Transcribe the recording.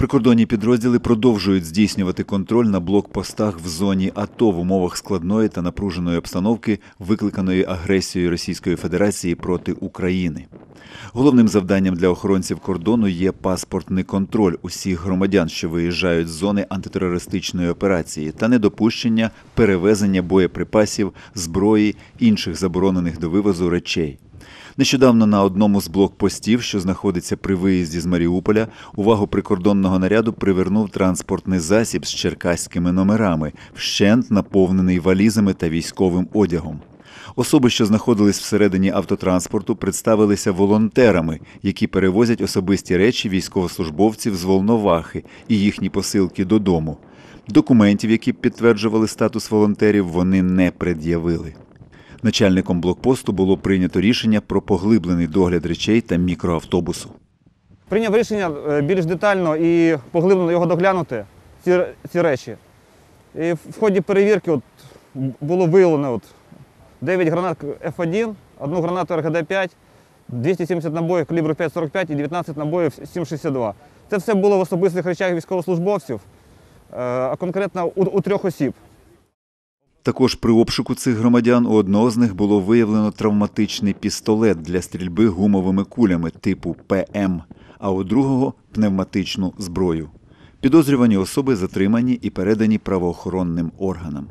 Прикордонні підрозділи продовжують здійснювати контроль на блокпостах в зоні АТО в умовах складної та напруженої обстановки, викликаної агресією Російської Федерації проти України. Головним завданням для охоронців кордону є паспортний контроль усіх громадян, що виїжджають з зони антитерористичної операції, та недопущення перевезення боєприпасів, зброї, інших заборонених до вивозу речей. Нещодавно на одному з блокпостів, що знаходиться при виїзді з Маріуполя, увагу прикордонного наряду привернув транспортний засіб з черкаськими номерами, вщент наповнений валізами та військовим одягом. Особи, що знаходились всередині автотранспорту, представилися волонтерами, які перевозять особисті речі військовослужбовців з Волновахи і їхні посилки додому. Документів, які підтверджували статус волонтерів, вони не пред'явили. Начальником блокпосту було прийнято рішення про поглиблений догляд речей та мікроавтобусу. Прийняв рішення е, більш детально і поглиблено його доглянути, ці, ці речі. І в ході перевірки от, було виявлено от, 9 гранат F1, одну гранату РГД-5, 270 набоїв калібру 5,45 і 19 набоїв 7,62. Це все було в особистих речах військовослужбовців, е, а конкретно у, у трьох осіб. Також при обшуку цих громадян у одного з них було виявлено травматичний пістолет для стрільби гумовими кулями типу ПМ, а у другого пневматичну зброю. Підозрювані особи затримані і передані правоохоронним органам.